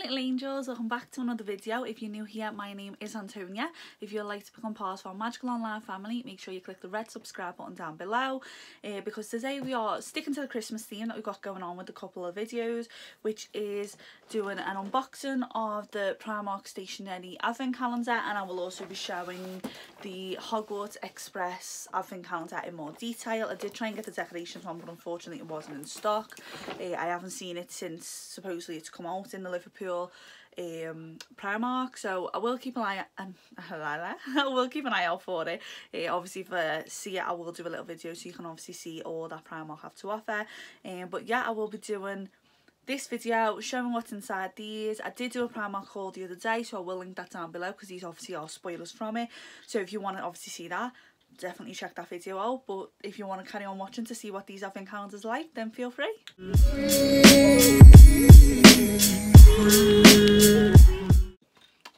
little angels, welcome back to another video. If you're new here, my name is Antonia. If you'd like to become part of our magical online family, make sure you click the red subscribe button down below uh, because today we are sticking to the Christmas theme that we've got going on with a couple of videos, which is doing an unboxing of the Primark stationery advent calendar and I will also be showing the Hogwarts Express advent calendar in more detail. I did try and get the decorations on but unfortunately it wasn't in stock. Uh, I haven't seen it since supposedly it's come out in the Liverpool um Primark so I will keep an eye um, I will keep an eye out for it uh, obviously for see it I will do a little video so you can obviously see all that Primark have to offer um, but yeah I will be doing this video showing what's inside these. I did do a Primark haul the other day so I will link that down below because these obviously are spoilers from it. So if you want to obviously see that definitely check that video out but if you want to carry on watching to see what these advent calendars like then feel free.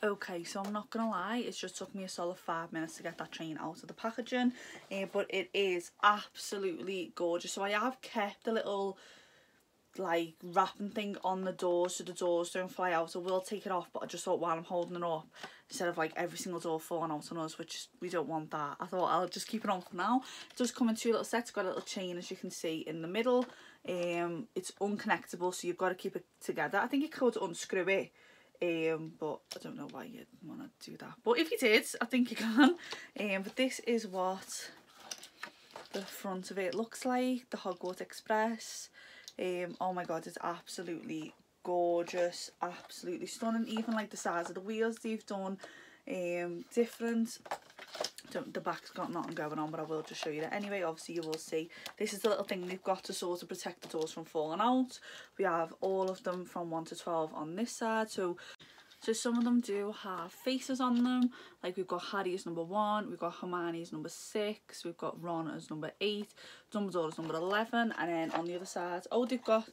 Okay, so I'm not gonna lie, it's just took me a solid five minutes to get that train out of the packaging, uh, but it is absolutely gorgeous. So I have kept a little like wrapping thing on the doors so the doors don't fly out. So we'll take it off, but I just thought while I'm holding it up, instead of like every single door falling out on us, which we don't want that, I thought I'll just keep it on for now. It does come in two little sets, got a little chain as you can see in the middle. Um, It's unconnectable, so you've got to keep it together. I think you could unscrew it, um, but I don't know why you'd want to do that. But if you did, I think you can. Um, but this is what the front of it looks like, the Hogwarts Express. Um, oh my god, it's absolutely gorgeous, absolutely stunning. Even like the size of the wheels they've done um, different. The back's got nothing going on, but I will just show you that. Anyway, obviously you will see. This is the little thing they've got to sort of protect the doors from falling out. We have all of them from 1 to 12 on this side. So so some of them do have faces on them. Like we've got Harry as number one, we've got Hermione as number six, we've got Ron as number eight, Dumbledore as number 11, and then on the other side, oh, they've got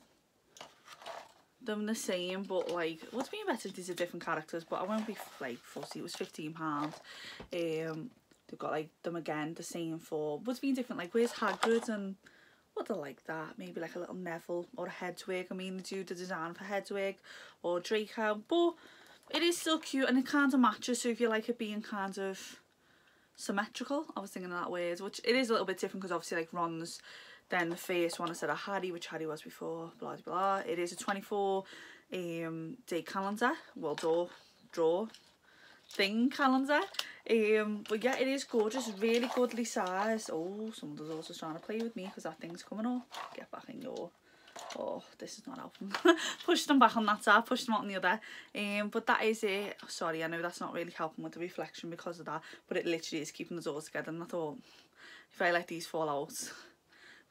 them the same, but like, what's being better these are different characters, but I won't be like fussy, it was £15. Um, they've got like them again, the same for, what's being different, like where's Hagrid and what they like that, maybe like a little Neville or a Hedwig, I mean they do the design for Hedwig or Draco, but it is still cute and it kind of matches so if you like it being kind of symmetrical I was thinking that way which it is a little bit different because obviously like Ron's then the first one I said a Harry which Harry was before blah blah blah. It is a 24 um day calendar well draw draw thing calendar. Um but yeah it is gorgeous. Really goodly size. Oh someone's also trying to play with me because that thing's coming off. get back in your oh this is not helping. Push them back on that side push them out on the other. Um but that is it. Oh, sorry i know that's not really helping with the reflection because of that but it literally is keeping us all together. And i thought if i let these fall out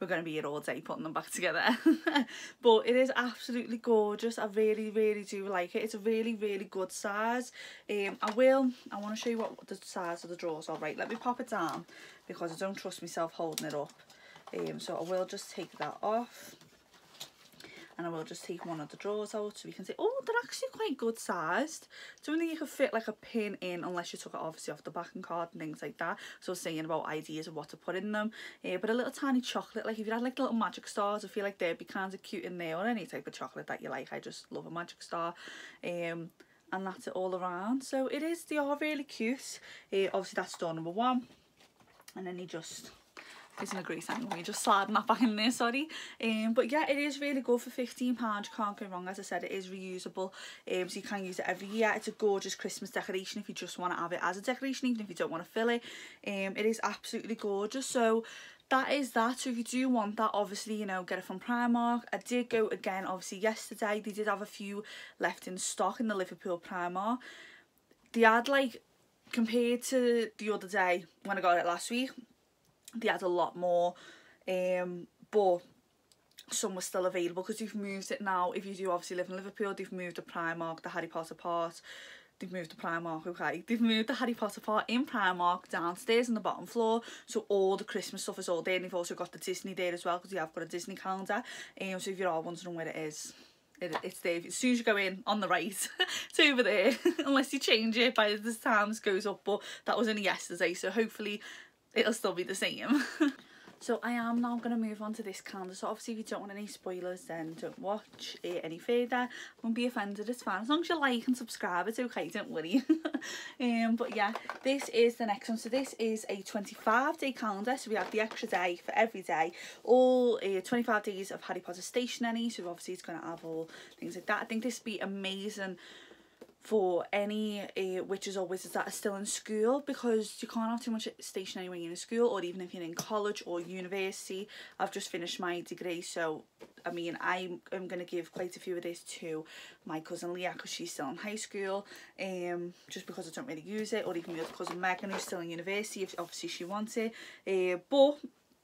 we're going to be here all day putting them back together. But it is absolutely gorgeous. I really really do like it. It's a really really good size. Um i will i want to show you what the size of the drawers are. Right let me pop it down because i don't trust myself holding it up. Um so i will just take that off and I will just take one of the drawers out so we can see oh they're actually quite good sized don't think you could fit like a pin in unless you took it obviously off the backing card and things like that. So saying about ideas of what to put in them. Uh, but a little tiny chocolate like if you had like little magic stars I feel like they'd be kind of cute in there or any type of chocolate that you like. I just love a magic star um and that's it all around. So it is they are really cute. Uh, obviously that's door number one. And then you just isn't a great We just sliding that back in there sorry. Um but yeah it is really good for 15 pounds. Can't go wrong. As i said it is reusable. Um so you can use it every year. It's a gorgeous christmas decoration if you just want to have it as a decoration even if you don't want to fill it. Um it is absolutely gorgeous. So that is that. So if you do want that obviously you know get it from primark. I did go again obviously yesterday. They did have a few left in stock in the liverpool primark. They had like compared to the other day when i got it last week they had a lot more um but some were still available because they've moved it now. If you do obviously live in Liverpool they've moved the Primark the Harry Potter part. They've moved the Primark okay. They've moved the Harry Potter part in Primark downstairs on the bottom floor. So all the Christmas stuff is all there and they've also got the Disney there as well because you have got a Disney calendar. Um, so if you're all wondering where it is it, it's there. As soon as you go in on the right it's over there. Unless you change it by the time goes up but that was only yesterday. So hopefully it'll still be the same. So I am now going to move on to this calendar. So obviously if you don't want any spoilers then don't watch it any further. Won't be offended, it's fine. As long as you like and subscribe, it's okay, don't worry. um, but yeah, this is the next one. So this is a 25 day calendar. So we have the extra day for every day. All uh, 25 days of Harry Potter stationery. So obviously it's going to have all things like that. I think this would be amazing for any uh, witches or wizards that are still in school because you can't have too much stationery when you're in school or even if you're in college or university. I've just finished my degree so I mean I'm, I'm going to give quite a few of this to my cousin Leah because she's still in high school um, just because I don't really use it or even my cousin Megan who's still in university if obviously she wants it. Uh, but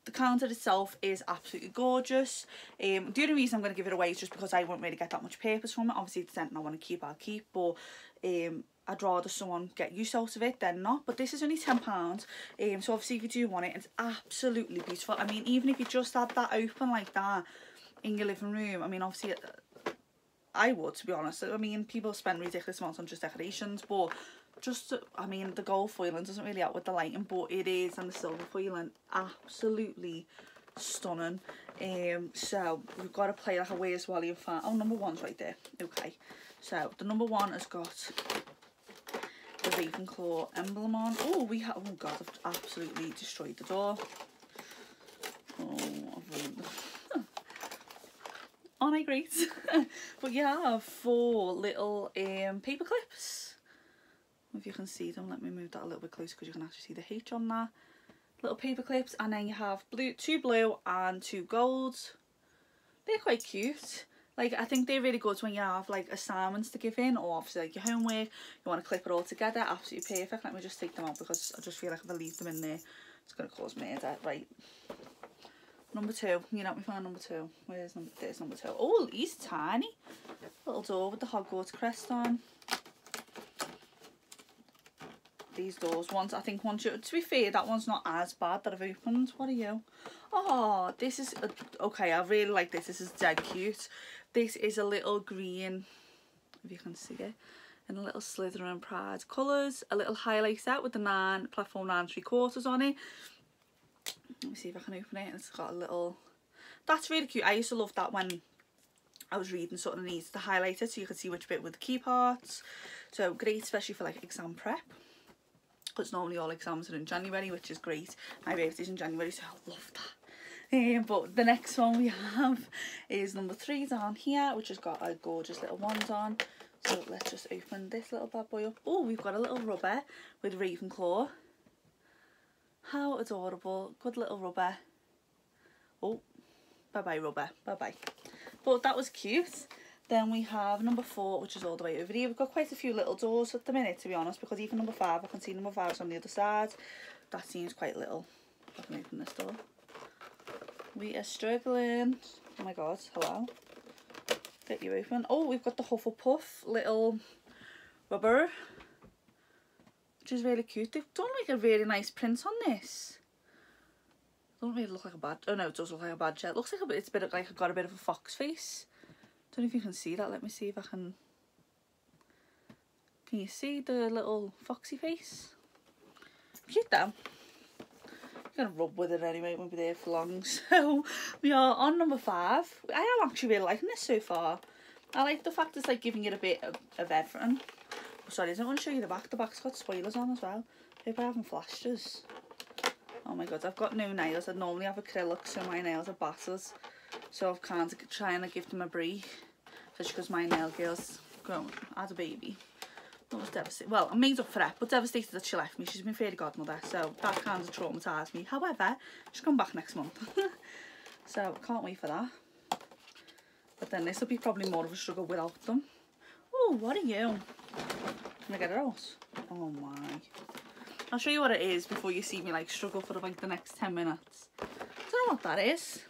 the calendar itself is absolutely gorgeous. Um, the only reason I'm going to give it away is just because I won't really get that much purpose from it. Obviously, the something I want to keep, I'll keep. But um, I'd rather someone get use out of it than not. But this is only £10. Um, so obviously, if you do want it, it's absolutely beautiful. I mean, even if you just had that open like that in your living room, I mean, obviously... I would, to be honest. I mean, people spend ridiculous amounts on just decorations, but just I mean the gold foiling doesn't really help with the lighting but it is and the silver foiling absolutely stunning. Um so we've got to play like a Where's Wally and fan oh number one's right there. Okay. So the number one has got the Ravenclaw emblem on. Oh we have oh god I've absolutely destroyed the door. Oh I've ruined aren't I great? But yeah four little um paper clips if you can see them let me move that a little bit closer because you can actually see the H on there little paper clips and then you have blue two blue and two golds. They're quite cute. Like I think they're really good when you have like assignments to give in or obviously like your homework you want to clip it all together absolutely perfect. Let me just take them out because I just feel like if I leave them in there it's going to cause murder right. Number two. You know me find number two. Where's number there's number two. Oh he's tiny. Little door with the Hogwarts crest on these doors once I think once you to be fair that one's not as bad that I've opened. What are you? Oh this is a, okay I really like this. This is dead cute. This is a little green if you can see it and a little Slytherin Pride colours. A little highlighter with the nine platform nine three quarters on it. Let me see if I can open it. It's got a little that's really cute. I used to love that when I was reading something and needs to highlight it so you can see which bit with the key parts so great especially for like exam prep because normally all exams are in January which is great. My birthday's in January so I love that. Um, but the next one we have is number three down here which has got a gorgeous little ones on. So let's just open this little bad boy up. Oh we've got a little rubber with Ravenclaw. How adorable. Good little rubber. Oh bye bye rubber. Bye bye but that was cute then we have number four, which is all the way over here. We've got quite a few little doors at the minute, to be honest, because even number five, I can see number five is on the other side. That seems quite little. I can open this door. We are struggling. Oh my god, hello. Get you open. Oh, we've got the Hufflepuff little rubber, which is really cute. They've done like a really nice print on this. Doesn't really look like a badge. Oh no, it does look like a badge. It looks like a bit, it's a bit like got a bit of a fox face. Don't know if you can see that. Let me see if I can. Can you see the little foxy face? Cute though. I'm gonna rub with it anyway, it won't be there for long. So we are on number five. I am actually really liking this so far. I like the fact it's like giving it a bit of, of everything. Oh, sorry, I don't want to show you the back. The back's got spoilers on as well. Hope I haven't flashed us. Oh my god, I've got no nails. I normally have acrylic, so my nails are batters. So I've kind of trying to give them a break. especially because my nail girl's grown, as a baby. That was devastating. Well, I'm made up for it, but devastated that she left me. She's been fairy godmother, so that kind of traumatised me. However, she's come back next month. so can't wait for that. But then this will be probably more of a struggle without them. Oh, what are you? Can I get it out? Oh my. I'll show you what it is before you see me like struggle for like the next 10 minutes. I don't know what that is.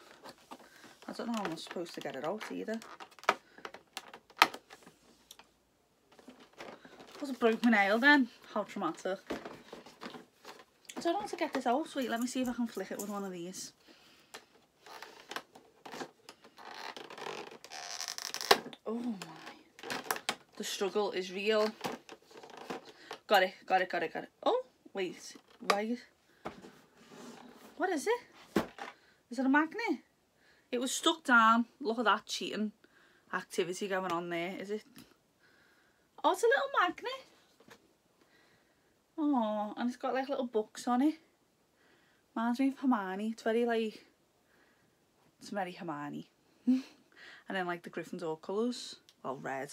I don't know how I'm supposed to get it out either. I broke my nail then. How traumatic. So I don't how to get this out. Wait, let me see if I can flick it with one of these. Oh my. The struggle is real. Got it, got it, got it, got it. Oh, wait. Why? What is it? Is it a magnet? It was stuck down. Look at that cheating activity going on there. Is it? Oh, it's a little magnet. Oh, and it's got like little books on it. Reminds me of Hermione. It's very like, it's very Hermione. and then like the Gryffindor colours. Well, red.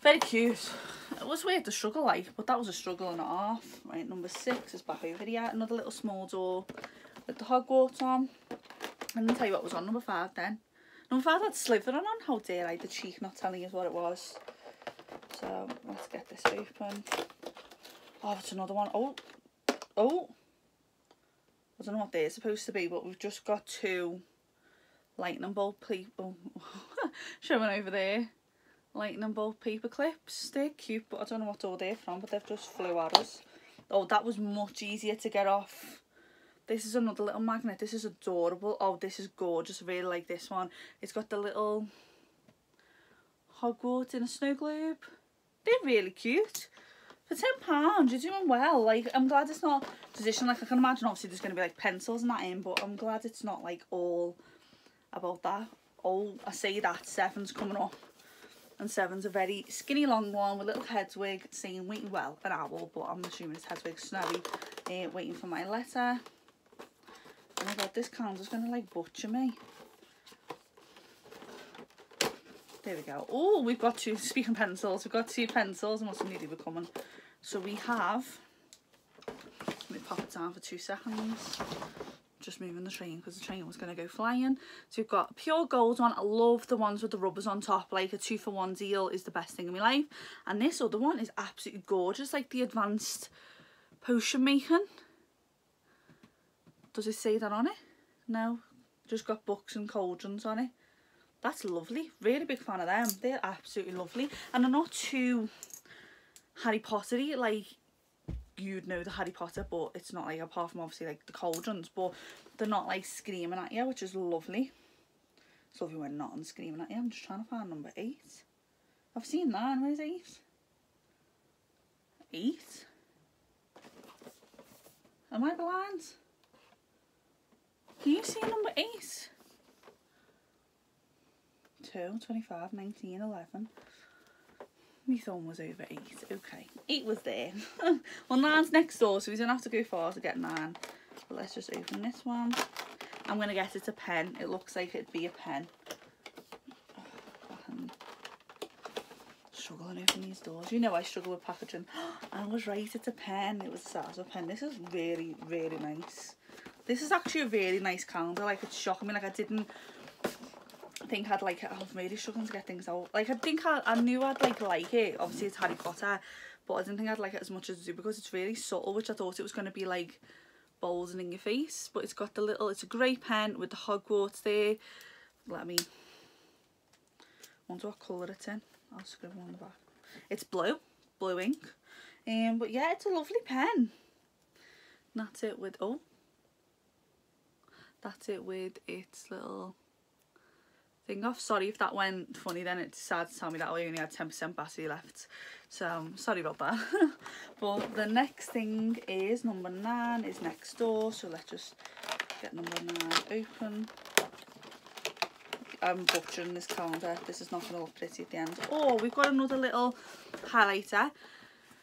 Very cute. It was weird to struggle like, but that was a struggle and a half. Right, number six is back over here. Another little small door with the Hogwarts on. And then tell you what was on number five then. Number five had Slytherin on. How dare I, the cheek not telling us what it was. So let's get this open. Oh, it's another one. Oh, oh. I don't know what they're supposed to be, but we've just got two lightning bolt people oh, showing over there. Lightning bolt paper clips. They're cute, but I don't know what all they're from, but they've just flew at us. Oh, that was much easier to get off. This is another little magnet. This is adorable. Oh, this is gorgeous. I really like this one. It's got the little Hogwarts in a snow globe. They're really cute. For £10, you're doing well. Like, I'm glad it's not positioned. Like, I can imagine obviously there's going to be like pencils and that in, but I'm glad it's not like all about that. Oh, I say that. Seven's coming up. And Seven's a very skinny long one with little Hedwig saying waiting well, an owl, but I'm assuming it's Hedwig Snowy, uh, waiting for my letter. Oh my god, this counter's going to like butcher me. There we go. Oh, we've got two, speaking pencils, we've got two pencils and what's nearly becoming. So we have, let me pop it down for two seconds. Just moving the train because the train was going to go flying. So we've got pure gold one. I love the ones with the rubbers on top. Like a two for one deal is the best thing in my life. And this other one is absolutely gorgeous. Like the advanced potion making. Does it say that on it? No. Just got books and cauldrons on it. That's lovely. Really big fan of them. They're absolutely lovely. And they're not too Harry Pottery. Like, you'd know the Harry Potter, but it's not like, apart from obviously like the cauldrons, but they're not like screaming at you, which is lovely. It's lovely when not on screaming at you. I'm just trying to find number eight. I've seen nine. Where's eight? Eight? Am I blind? Can you see number 8? 2, 25, 19, 11. My thumb was over 8. Okay, 8 was there. well, 9's next door, so we don't have to go far to get 9. But let's just open this one. I'm going to guess it's a pen. It looks like it'd be a pen. Struggling open these doors. You know I struggle with packaging. I was right, it's a pen. It was a pen. This is really, really nice. This is actually a really nice calendar. Like, it's shocking me. Like, I didn't think I'd like it. I'm really struggling to get things out. Like, I think I, I knew I'd like like it. Obviously, it's Harry Potter. But I didn't think I'd like it as much as I do because it's really subtle, which I thought it was going to be like balls and in your face. But it's got the little, it's a grey pen with the Hogwarts there. Let me, wonder what colour it's in. I'll scribble on the back. It's blue, blue ink. Um, but yeah, it's a lovely pen. And that's it with, oh, that's it with its little thing off. Sorry if that went funny then. It's sad to tell me that I only had 10% battery left. So sorry about that. but the next thing is number 9 is next door. So let's just get number 9 open. I'm butchering this calendar. This is not going to look pretty at the end. Oh, we've got another little highlighter.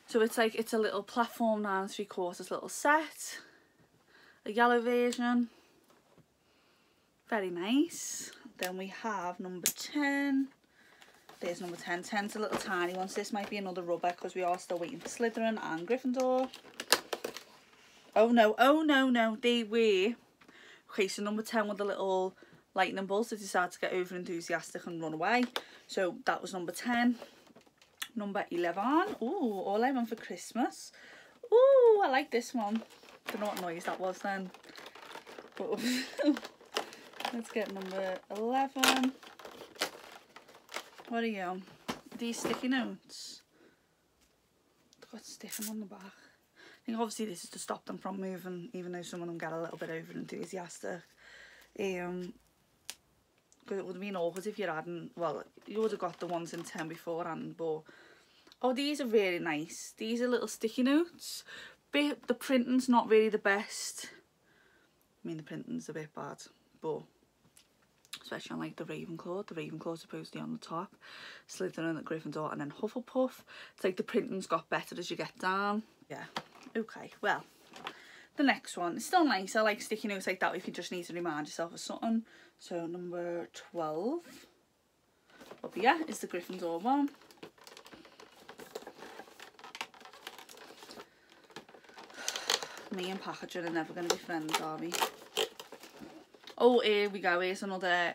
So it's like, it's a little platform 9 3 quarters little set. A yellow version very nice. Then we have number 10. There's number 10. 10's a little tiny one. So this might be another rubber because we are still waiting for Slytherin and Gryffindor. Oh no, oh no, no. They were. Okay, so number 10 with the little lightning bolts that decided to get over enthusiastic and run away. So that was number 10. Number 11. Oh, all I want for Christmas. Oh, I like this one. Don't know what noise that was then. But Let's get number 11. What are you? These sticky notes. They've got stiffen on the back. I think obviously this is to stop them from moving, even though some of them get a little bit over enthusiastic. Um, because it would have been awkward if you hadn't, well, you would have got the ones in 10 beforehand, but, oh, these are really nice. These are little sticky notes. The printing's not really the best I mean the printing's a bit bad, but especially on like the Ravenclaw. The Ravenclaw's supposed to be on the top, Slytherin, the Gryffindor, and then Hufflepuff. It's like the printing's got better as you get down. Yeah. Okay. Well, the next one it's still nice. I like sticky notes like that if you just need to remind yourself of something. So number twelve up here is the Gryffindor one. Me and packaging are never going to be friends, are we? Oh, here we go. Eh, Here's another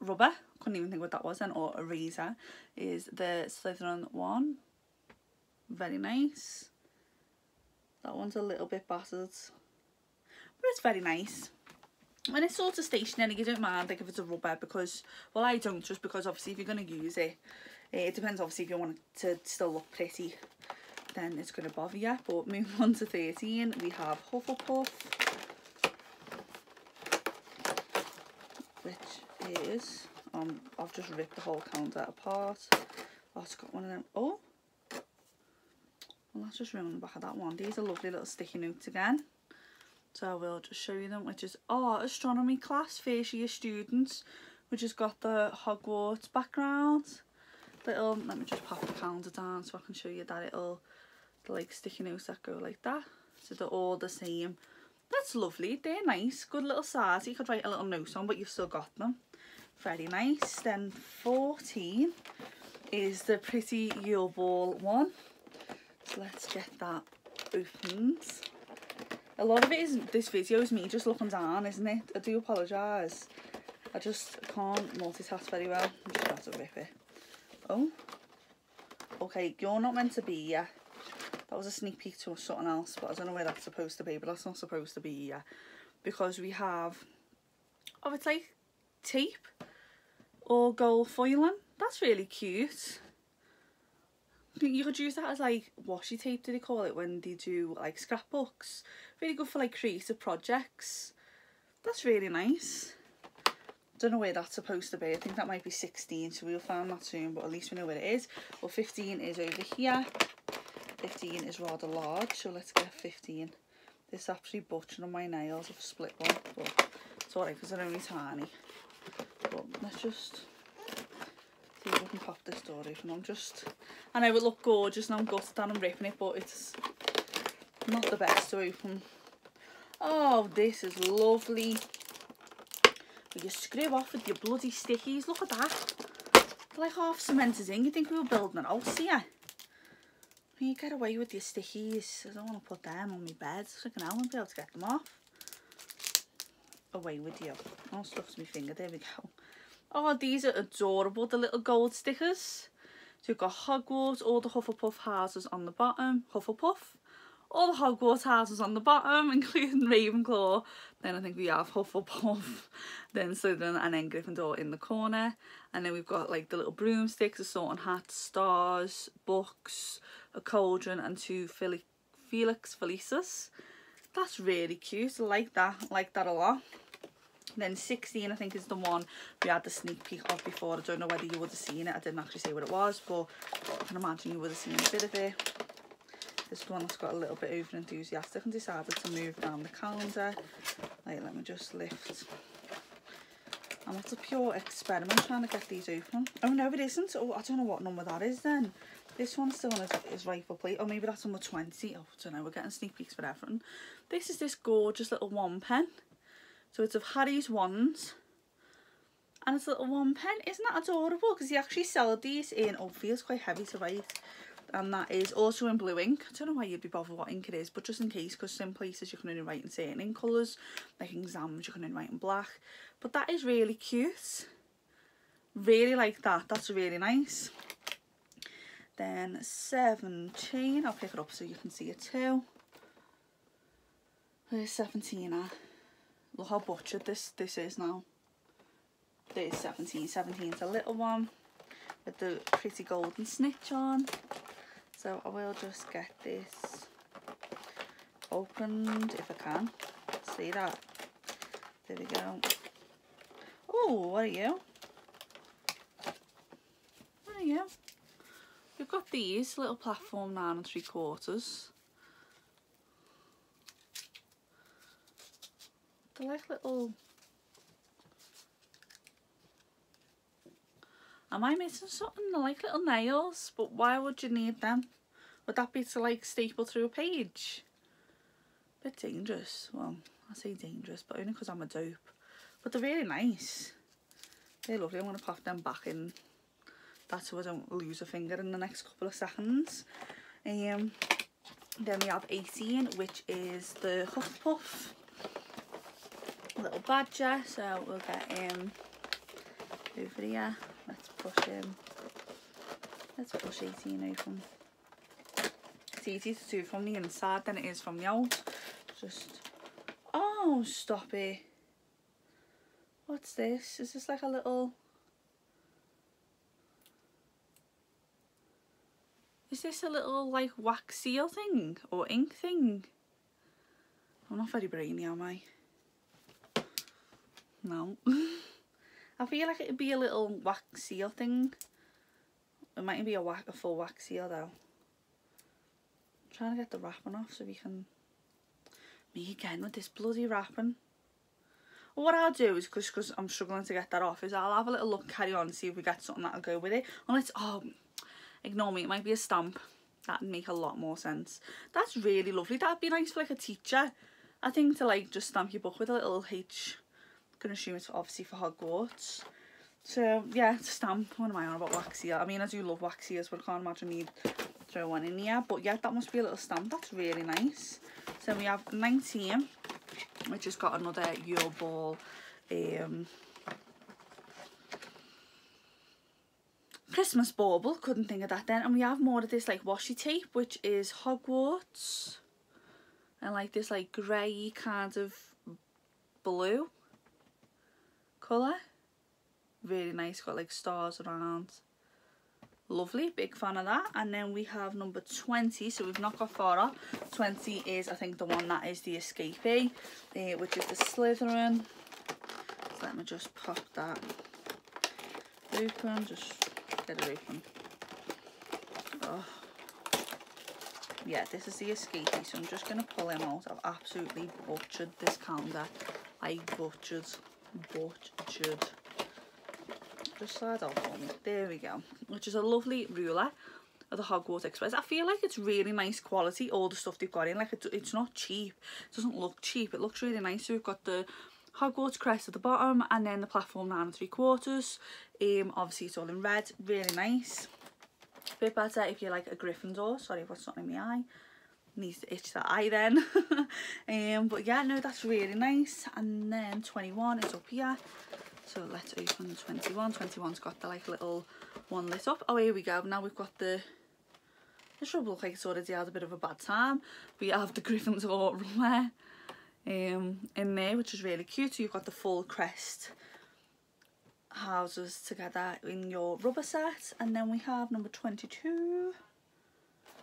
rubber. Couldn't even think what that was then. Or eraser. Is the Slytherin one. Very nice. That one's a little bit battered. But it's very nice. When it's sort of stationary, you don't mind like if it's a rubber because, well I don't just because obviously if you're going to use it, eh, it depends obviously if you want it to still look pretty then it's going to bother you. But moving on to 13, we have Hufflepuff, which is, um, I've just ripped the whole calendar apart. Oh, it's got one of them. Oh, well, that's just ruined the back of that one. These are lovely little sticky notes again. So I will just show you them, which is our astronomy class, first year students, which has got the Hogwarts background. Little, let me just pop the calendar down so I can show you that little the like sticky notes that go like that so they're all the same that's lovely they're nice good little size you could write a little note on but you've still got them very nice then 14 is the pretty Yule Ball one. So let's get that opened. A lot of it is this video is me just looking down isn't it? I do apologise. I just can't multitask very well. I'm just about to rip it. Oh. Okay you're not meant to be here that was a sneak peek to something else, but I don't know where that's supposed to be, but that's not supposed to be here. Because we have, oh, it's like tape or gold foiling. That's really cute. You could use that as like washi tape, do they call it, when they do like scrapbooks. Really good for like creative projects. That's really nice. Don't know where that's supposed to be. I think that might be 16, so we'll find that soon, but at least we know where it is. Well, 15 is over here. 15 is rather large, so let's get 15. This actually butchering on my nails, I've split one, but it's alright because they're only tiny. Let's just see if we can pop this door open. I'm just, I know it look gorgeous and I'm gutted and I'm ripping it, but it's not the best to open. Oh, this is lovely. you screw off with your bloody stickies, look at that. They're like half cemented in, you think we were building a house here? you get away with your stickies? I don't want to put them on my bed. So I can I'll be able to get them off. Away with you. All stuck to my finger. There we go. Oh, these are adorable. The little gold stickers. So you've got Hogwarts, all the Hufflepuff houses on the bottom. Hufflepuff. All the Hogwarts houses on the bottom, including Ravenclaw. Then I think we have Hufflepuff, then Slytherin, and then Gryffindor in the corner. And then we've got like the little broomsticks, the sorting hats, stars, books, a cauldron and two Felix Felicis. That's really cute. I like that. I like that a lot. Then 16 I think is the one we had the sneak peek of before. I don't know whether you would have seen it. I didn't actually say what it was, but I can imagine you would have seen a bit of it. This one that's got a little bit over enthusiastic and decided to move down the calendar. Like, let me just lift. And it's a pure experiment trying to get these open. Oh no, it isn't. Oh, I don't know what number that is then. This one's still on his, his rifle plate. Or maybe that's number 20. Oh, I don't know. We're getting sneak peeks for everything. This is this gorgeous little one pen. So it's of Harry's wands. And it's a little one pen. Isn't that adorable? Because he actually sold these in, oh, feels quite heavy to write. And that is also in blue ink. I don't know why you'd be bothered what ink it is, but just in case, because some places you can only write in certain ink colours. Like exams, you can only write in black. But that is really cute. Really like that. That's really nice. Then 17, I'll pick it up so you can see it too. There's 17 uh, Look how butchered this, this is now. There's 17. 17 is a little one with the pretty golden snitch on. So I will just get this opened if I can. See that? There we go. Oh, what are you? What are you? We've got these little platform nine and three quarters. They're like little... Am I missing something? They're like little nails, but why would you need them? Would that be to like staple through a page? Bit dangerous. Well, I say dangerous, but only because I'm a dope. But they're really nice. They're lovely. I'm going to pop them back in. That's so I don't lose a finger in the next couple of seconds. Um, then we have 18, which is the Huff Puff. Little badger. So we'll get him over here. Let's push him. Let's push 18 open. It's easy to do from the inside than it is from the out. Just, oh, stop it. What's this? Is this like a little... Is this a little like wax seal thing or ink thing? I'm not very brainy, am I? No. I feel like it'd be a little wax seal thing. It mightn't be a, wax, a full wax seal though. I'm trying to get the wrapping off so we can... Me again with this bloody wrapping. what I'll do is, because I'm struggling to get that off, is I'll have a little look, carry on, see if we get something that'll go with it. Unless, oh, ignore me, it might be a stamp. That'd make a lot more sense. That's really lovely. That'd be nice for like a teacher. I think to like just stamp your book with a little H. Gonna assume it's obviously for Hogwarts. So yeah, stamp. What am I on about waxy? I mean, I do love waxy but I can't imagine me throw one in here. But yeah, that must be a little stamp. That's really nice. So we have 19, which has got another Yule Ball um, Christmas bauble, couldn't think of that then. And we have more of this like washi tape, which is Hogwarts. And like this like grey kind of blue colour. Really nice, got like stars around. Lovely, big fan of that. And then we have number 20, so we've not got far off. 20 is, I think, the one that is the Escapee, uh, which is the Slytherin. So let me just pop that open, just get it open. Oh. Yeah, this is the Escapee, so I'm just going to pull him out. I've absolutely butchered this calendar. I butchered, butchered just slide off for me. There we go. Which is a lovely ruler of the Hogwarts Express. I feel like it's really nice quality, all the stuff they've got in. Like, it's not cheap. It doesn't look cheap. It looks really nice. So we've got the Hogwarts crest at the bottom and then the platform nine and three quarters. Um, obviously, it's all in red. Really nice. A Bit better if you're like a Gryffindor. Sorry, what's not in my eye needs to itch that eye then um but yeah no that's really nice and then 21 is up here so let's open 21. 21's got the like little one lit up. Oh, here we go. Now we've got the the shrub look like sort of had a bit of a bad time. We have the griffins Gryffindor runway um, in there, which is really cute. So you've got the full crest houses together in your rubber set. And then we have number 22.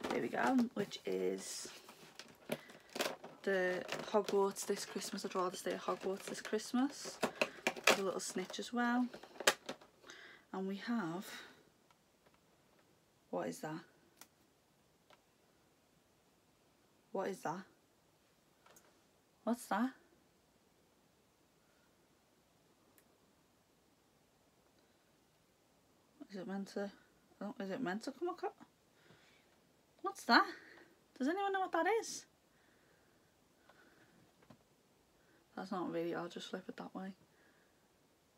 There we go, which is the Hogwarts this Christmas. I'd rather stay at Hogwarts this Christmas a little snitch as well. And we have, what is that? What is that? What's that? Is it meant to, oh, is it meant to come up? What's that? Does anyone know what that is? That's not really, I'll just flip it that way.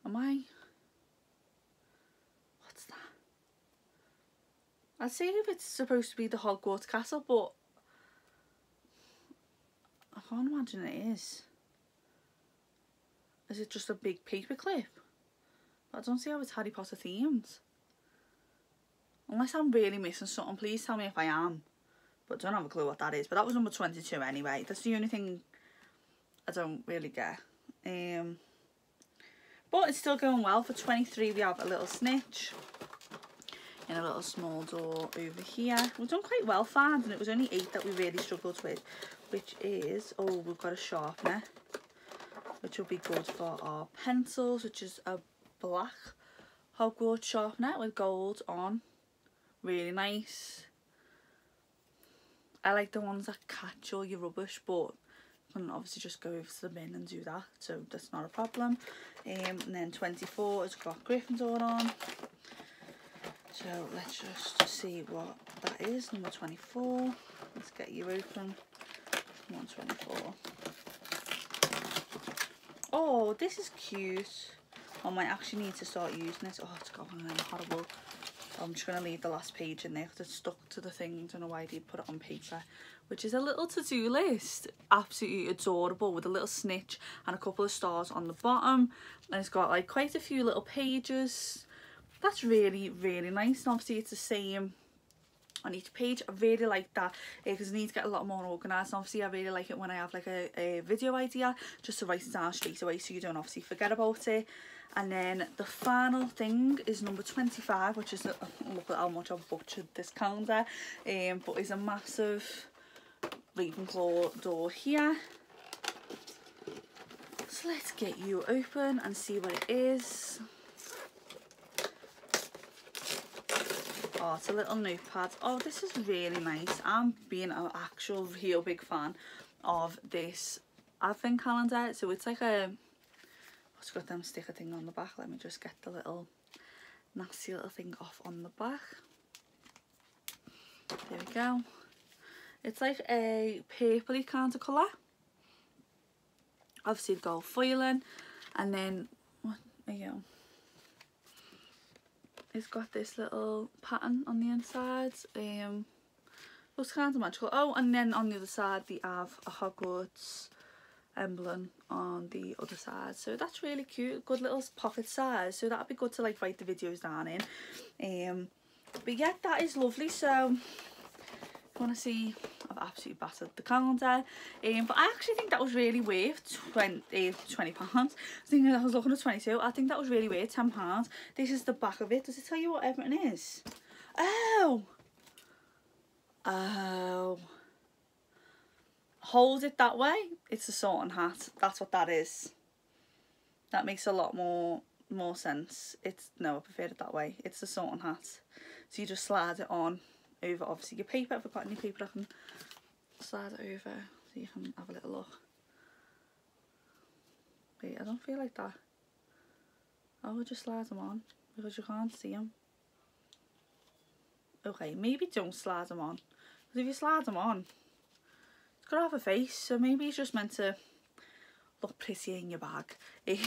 Am I? What's that? I'd say if it's supposed to be the Hogwarts castle, but I can't imagine it is. Is it just a big paper clip? I don't see how it's Harry Potter themed. Unless I'm really missing something, please tell me if I am. But don't have a clue what that is. But that was number 22 anyway. That's the only thing I don't really get. Um, but it's still going well. For 23 we have a little snitch in a little small door over here. We've done quite well fans and it was only eight that we really struggled with. Which is, oh we've got a sharpener. Which will be good for our pencils. Which is a black Hogwarts sharpener with gold on. Really nice. I like the ones that catch all your rubbish but can obviously just go over to the bin and do that so that's not a problem. Um, and then 24 has got Gryffindor on. So let's just see what that is. Number 24 let's get you open. 124 oh this is cute. I might actually need to start using this. Oh it's got one of them horrible I'm just going to leave the last page in there because it's stuck to the thing. I don't know why I did put it on paper. Which is a little to-do list. Absolutely adorable with a little snitch and a couple of stars on the bottom. And it's got like quite a few little pages. That's really, really nice. And obviously it's the same on each page. I really like that because eh, I need to get a lot more organised. and Obviously I really like it when I have like a, a video idea just to write it down straight away so you don't obviously forget about it and then the final thing is number 25 which is a, look at how much I've butchered this calendar um, but it's a massive Ravenclaw door here so let's get you open and see what it is a little notepad oh this is really nice I'm being an actual real big fan of this advent calendar so it's like a it's got them sticker thing on the back. Let me just get the little nasty little thing off on the back. There we go. It's like a purpley kind of colour. Obviously gold foiling and then what are you it's got this little pattern on the inside. Um looks kind of magical. Oh and then on the other side they have a Hogwarts emblem on the other side so that's really cute good little pocket size so that'd be good to like write the videos down in um but yeah that is lovely so to see. I've absolutely battered the calendar. Um, but I actually think that was really worth 20, uh, 20 pounds. I think I was looking at 22 I think that was really worth 10 pounds. This is the back of it. Does it tell you what everything is? Oh! Oh. Hold it that way, it's a sorting hat. That's what that is. That makes a lot more more sense. It's no, I prefer it that way. It's a sorting hat. So you just slide it on over obviously your paper. If I've got any paper I can slide it over so you can have a little look. Wait, I don't feel like that. I will just slide them on because you can't see them. Okay, maybe don't slide them on. Because if you slide them on, got have a face, so maybe it's just meant to look pretty in your bag.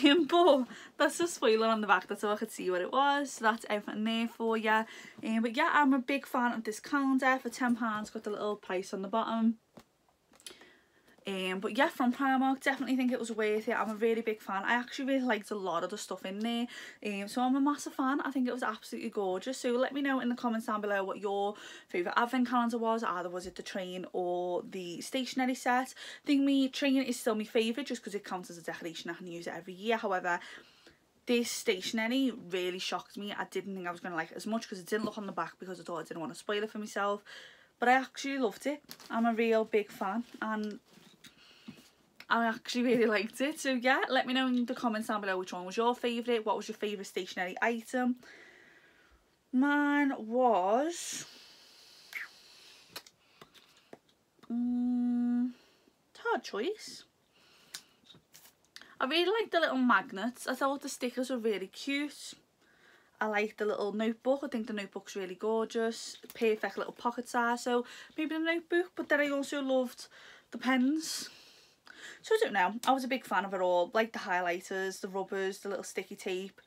Um, but that's a spoiler on the back, that's all I could see what it was, so that's everything there for you. Um, but yeah, I'm a big fan of this calendar for £10, got the little price on the bottom. Um, but yeah, from Primark, definitely think it was worth it. I'm a really big fan. I actually really liked a lot of the stuff in there. Um, so I'm a massive fan. I think it was absolutely gorgeous. So let me know in the comments down below what your favourite advent calendar was. Either was it the train or the stationery set. I think me train is still my favourite just because it counts as a decoration. I can use it every year. However, this stationery really shocked me. I didn't think I was going to like it as much because it didn't look on the back because I thought I didn't want to spoil it for myself. But I actually loved it. I'm a real big fan and I actually really liked it. So yeah, let me know in the comments down below which one was your favourite. What was your favourite stationery item? Mine was... Um, hard choice. I really like the little magnets. I thought the stickers were really cute. I like the little notebook. I think the notebook's really gorgeous. Perfect little pocket size. So maybe the notebook. But then I also loved the pens. So I don't know. I was a big fan of it all. Like the highlighters, the rubbers, the little sticky tape.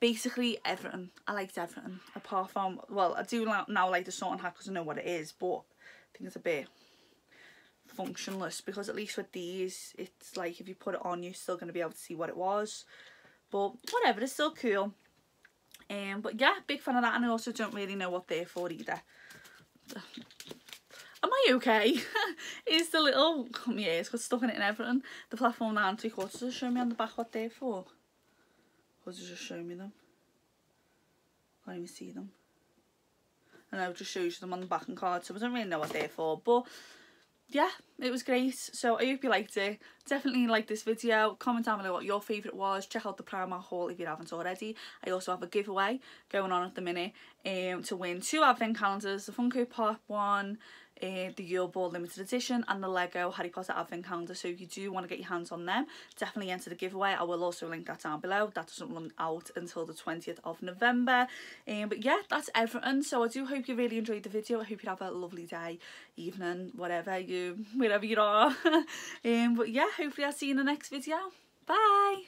Basically everything. I liked everything. Apart from, well, I do now like the sorting hat because I know what it is. But I think it's a bit functionless because at least with these, it's like if you put it on, you're still going to be able to see what it was. But whatever, it's still cool. Um, but yeah, big fan of that. And I also don't really know what they're for either am I okay? is the little, here, it's got stuck in it and everything. The platform nine and three quarters, show me on the back what they're for? Or does it just show me them? Can't even see them. And I know, it just shows you them on the back and card, so I don't really know what they're for. But yeah, it was great. So I hope you liked it. Definitely like this video. Comment down below what your favourite was. Check out the Primark haul if you haven't already. I also have a giveaway going on at the minute um, to win two advent calendars. The Funko Pop one, uh, the Yule Ball limited edition and the Lego Harry Potter advent calendar. So if you do want to get your hands on them definitely enter the giveaway. I will also link that down below. That doesn't run out until the 20th of November. Um, but yeah that's everything. So I do hope you really enjoyed the video. I hope you have a lovely day evening whatever you wherever you are. Um, but yeah hopefully I'll see you in the next video. Bye